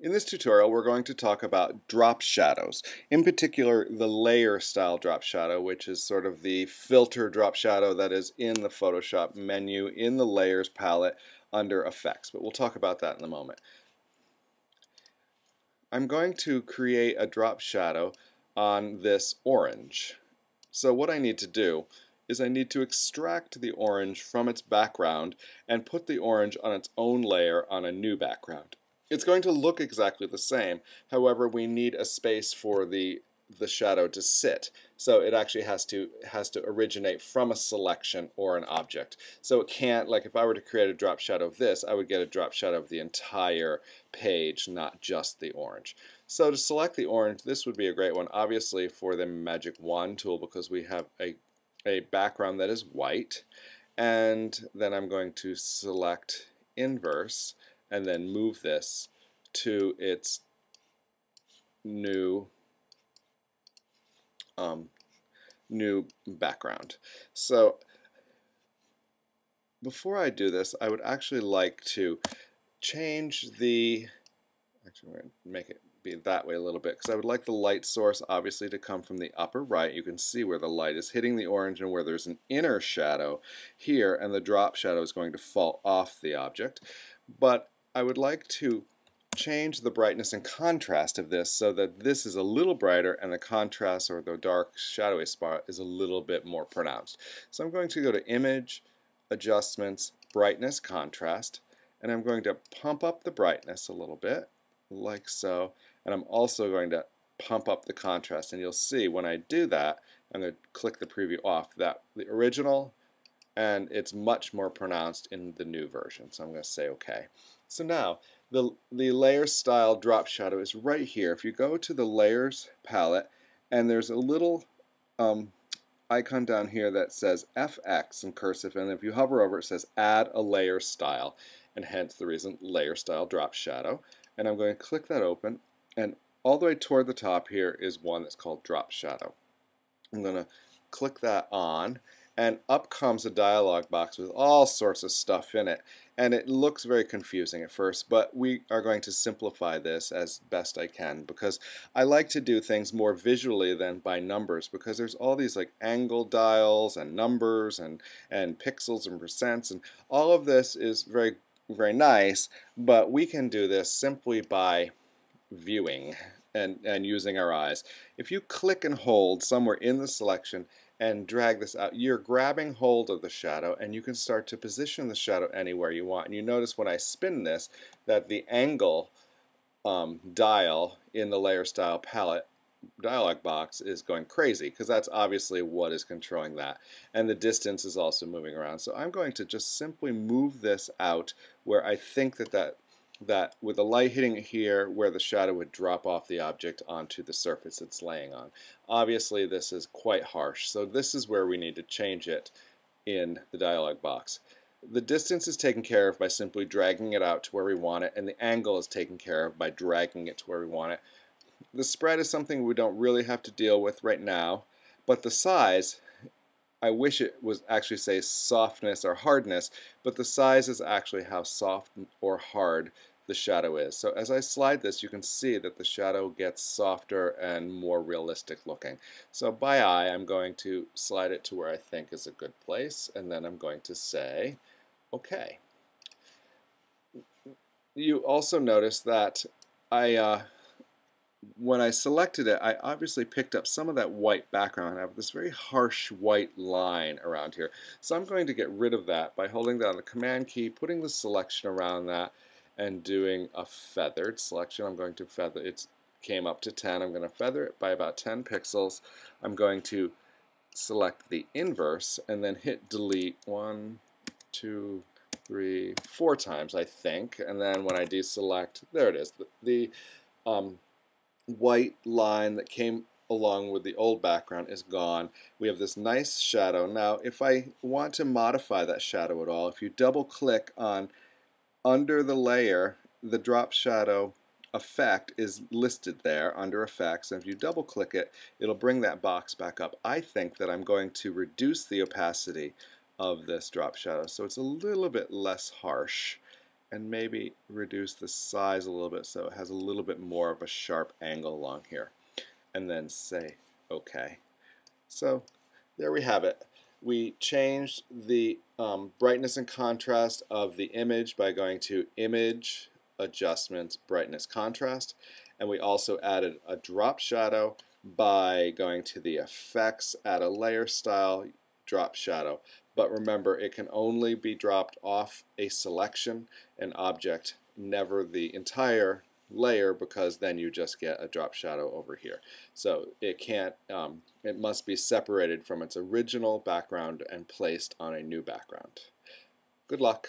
In this tutorial we're going to talk about drop shadows, in particular the layer style drop shadow which is sort of the filter drop shadow that is in the Photoshop menu in the layers palette under effects but we'll talk about that in a moment. I'm going to create a drop shadow on this orange so what I need to do is I need to extract the orange from its background and put the orange on its own layer on a new background. It's going to look exactly the same, however we need a space for the the shadow to sit. So it actually has to has to originate from a selection or an object. So it can't, like if I were to create a drop shadow of this, I would get a drop shadow of the entire page, not just the orange. So to select the orange, this would be a great one, obviously for the Magic Wand tool because we have a, a background that is white. And then I'm going to select inverse and then move this to its new um, new background. So before I do this, I would actually like to change the, actually I'm going to make it be that way a little bit because I would like the light source obviously to come from the upper right. You can see where the light is hitting the orange and where there's an inner shadow here and the drop shadow is going to fall off the object. But I would like to change the brightness and contrast of this so that this is a little brighter and the contrast or the dark shadowy spot is a little bit more pronounced. So I'm going to go to Image, Adjustments, Brightness, Contrast, and I'm going to pump up the brightness a little bit, like so, and I'm also going to pump up the contrast, and you'll see when I do that, I'm going to click the preview off, that the original and it's much more pronounced in the new version. So I'm going to say OK. So now the, the layer style drop shadow is right here. If you go to the layers palette and there's a little um, icon down here that says FX in cursive and if you hover over it says add a layer style and hence the reason layer style drop shadow and I'm going to click that open and all the way toward the top here is one that's called drop shadow. I'm going to click that on and up comes a dialog box with all sorts of stuff in it. And it looks very confusing at first but we are going to simplify this as best I can because I like to do things more visually than by numbers because there's all these like angle dials and numbers and and pixels and percents and all of this is very very nice but we can do this simply by viewing and, and using our eyes. If you click and hold somewhere in the selection and drag this out, you're grabbing hold of the shadow and you can start to position the shadow anywhere you want. And you notice when I spin this that the angle um, dial in the layer style palette dialog box is going crazy because that's obviously what is controlling that and the distance is also moving around so I'm going to just simply move this out where I think that that that with the light hitting it here where the shadow would drop off the object onto the surface it's laying on. Obviously this is quite harsh so this is where we need to change it in the dialog box. The distance is taken care of by simply dragging it out to where we want it and the angle is taken care of by dragging it to where we want it. The spread is something we don't really have to deal with right now but the size I wish it was actually say softness or hardness, but the size is actually how soft or hard the shadow is. So as I slide this, you can see that the shadow gets softer and more realistic looking. So by eye, I'm going to slide it to where I think is a good place, and then I'm going to say, OK. You also notice that I uh, when I selected it, I obviously picked up some of that white background. I have this very harsh white line around here. So I'm going to get rid of that by holding down the Command key, putting the selection around that, and doing a feathered selection. I'm going to feather, it came up to 10. I'm going to feather it by about 10 pixels. I'm going to select the inverse and then hit delete one, two, three, four times, I think. And then when I deselect, there it is. The, the um, white line that came along with the old background is gone. We have this nice shadow. Now if I want to modify that shadow at all, if you double click on under the layer, the drop shadow effect is listed there under effects and if you double click it it'll bring that box back up. I think that I'm going to reduce the opacity of this drop shadow so it's a little bit less harsh and maybe reduce the size a little bit so it has a little bit more of a sharp angle along here and then say OK. So there we have it. We changed the um, brightness and contrast of the image by going to Image, Adjustments, Brightness, Contrast, and we also added a drop shadow by going to the Effects, add a layer style, drop shadow. But remember, it can only be dropped off a selection, an object, never the entire layer because then you just get a drop shadow over here. So it can't, um, it must be separated from its original background and placed on a new background. Good luck.